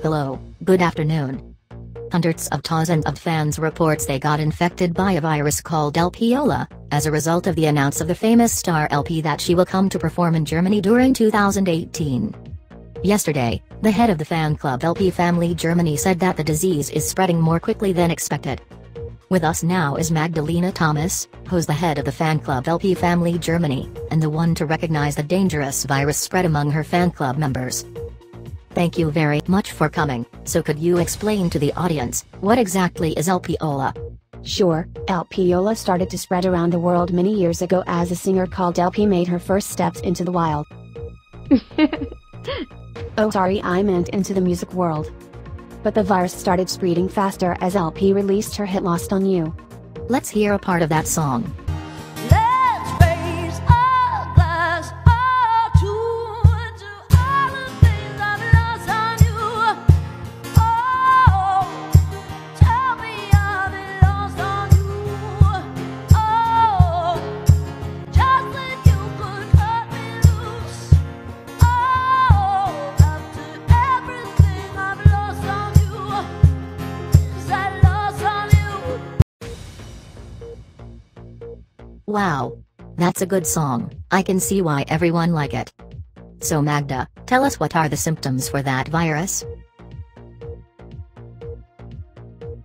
Hello, good afternoon. Hundreds of thousands of fans reports they got infected by a virus called LPola, as a result of the announce of the famous star LP that she will come to perform in Germany during 2018. Yesterday, the head of the fan club LP Family Germany said that the disease is spreading more quickly than expected. With us now is Magdalena Thomas, who's the head of the fan club LP Family Germany, and the one to recognize the dangerous virus spread among her fan club members. Thank you very much for coming, so could you explain to the audience, what exactly is LPola? Sure, LPola started to spread around the world many years ago as a singer called LP made her first steps into the wild. oh sorry I meant into the music world but the virus started spreading faster as LP released her hit Lost on You. Let's hear a part of that song. Wow. That's a good song, I can see why everyone like it. So Magda, tell us what are the symptoms for that virus?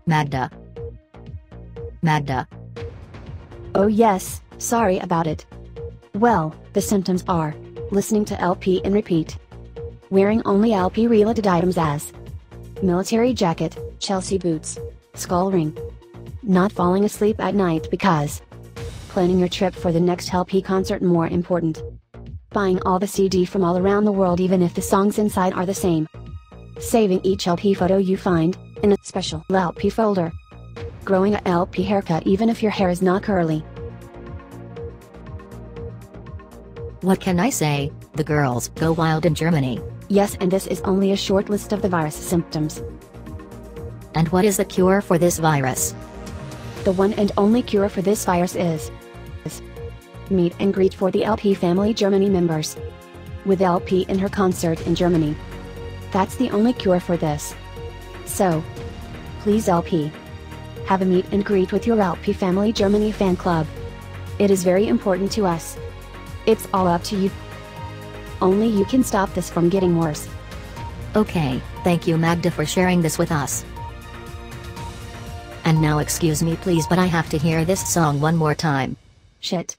Magda. Magda. Oh yes, sorry about it. Well, the symptoms are, listening to LP in repeat. Wearing only LP related items as military jacket, Chelsea boots, skull ring. Not falling asleep at night because planning your trip for the next LP concert more important. Buying all the CD from all around the world even if the songs inside are the same. Saving each LP photo you find, in a special LP folder. Growing a LP haircut even if your hair is not curly. What can I say, the girls go wild in Germany. Yes and this is only a short list of the virus symptoms. And what is the cure for this virus? The one and only cure for this virus is meet and greet for the LP Family Germany members. With LP in her concert in Germany. That's the only cure for this. So, please LP. Have a meet and greet with your LP Family Germany fan club. It is very important to us. It's all up to you. Only you can stop this from getting worse. Okay, thank you Magda for sharing this with us. And now excuse me please but I have to hear this song one more time. Shit.